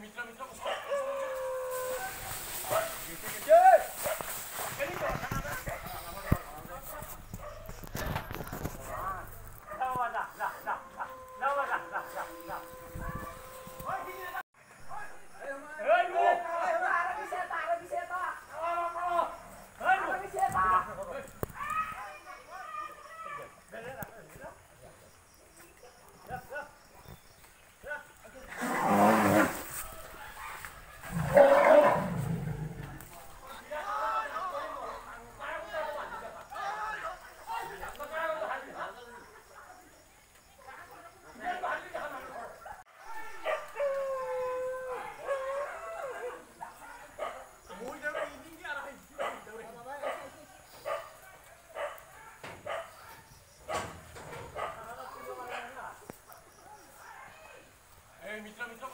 밑으로 밑으로. Ministro, ministro.